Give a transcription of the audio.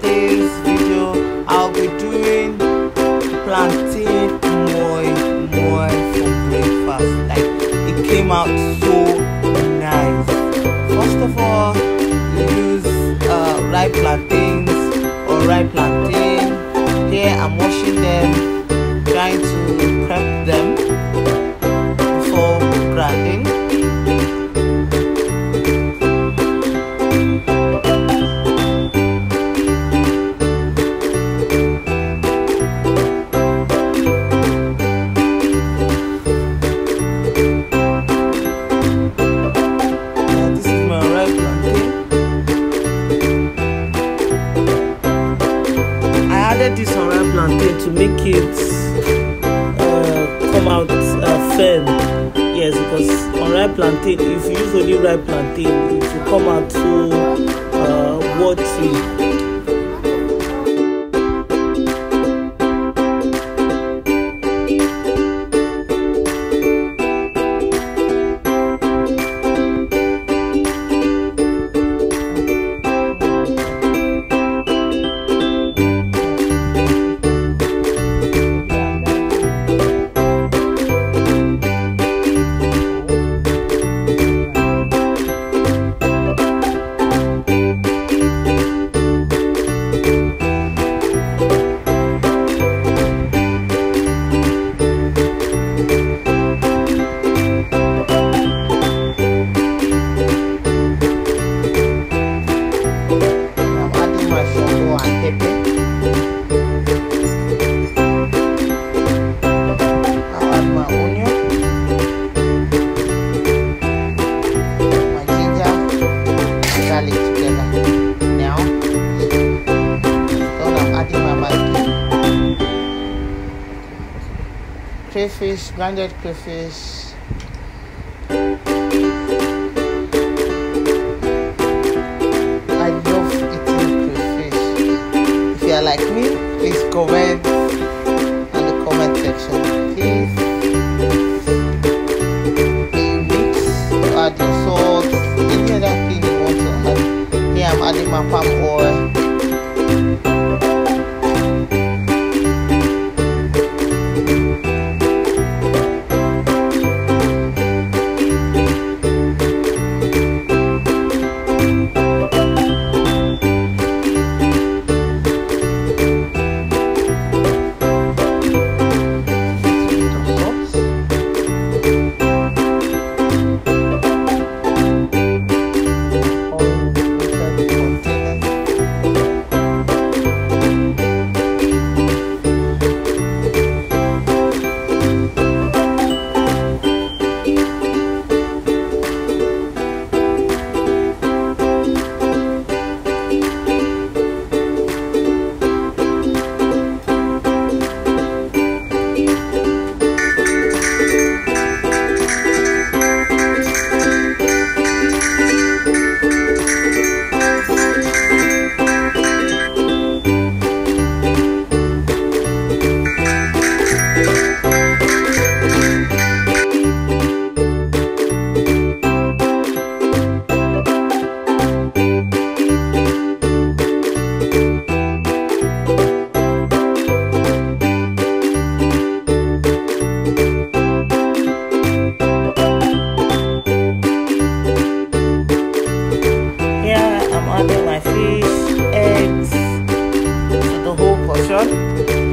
today's video I'll be doing plantain moi moi for breakfast. Like it came out so nice. First of all use uh, ripe plantains or ripe plantain. Here I'm washing them trying to prep added this on ripe plantain to make it uh, come out uh, firm. Yes, because on ripe plantain, if you use only ripe plantain, it will come out so uh, watery. crayfish, blended crayfish. I love eating crayfish. If you are like me, please comment in the comment section. Please you mix or add your salt, any other thing you want to add. Here I'm adding my palm culture